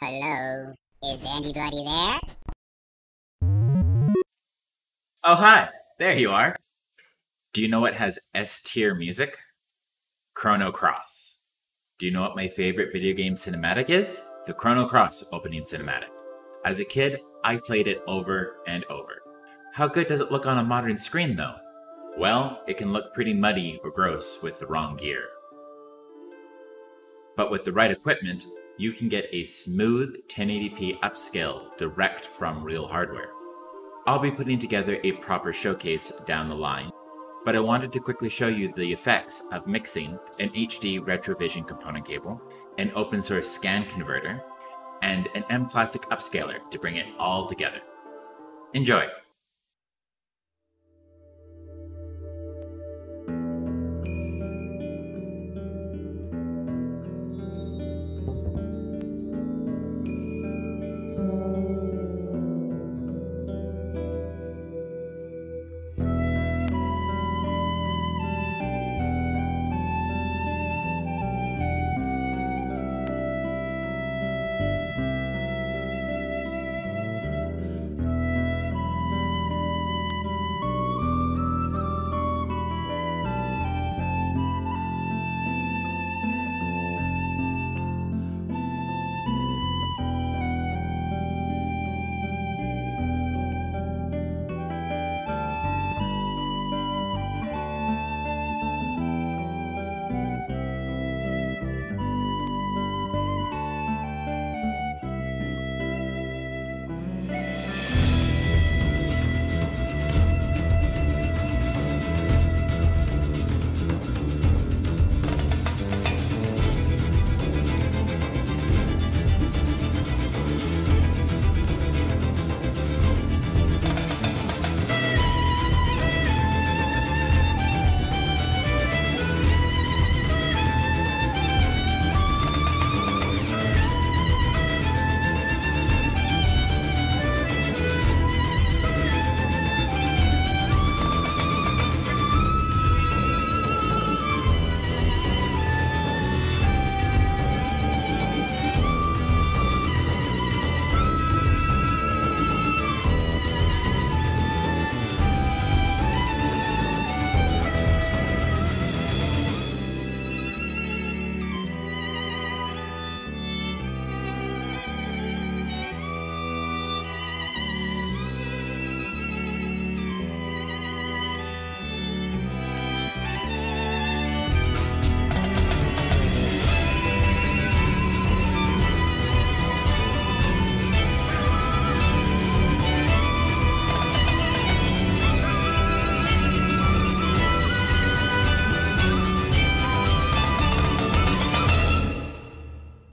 Hello? Is anybody there? Oh, hi! There you are! Do you know what has S tier music? Chrono Cross. Do you know what my favorite video game cinematic is? The Chrono Cross opening cinematic. As a kid, I played it over and over. How good does it look on a modern screen, though? Well, it can look pretty muddy or gross with the wrong gear. But with the right equipment, you can get a smooth 1080p upscale direct from real hardware. I'll be putting together a proper showcase down the line, but I wanted to quickly show you the effects of mixing an HD Retrovision component cable, an open source scan converter, and an mClassic upscaler to bring it all together. Enjoy!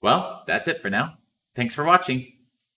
Well, that's it for now. Thanks for watching.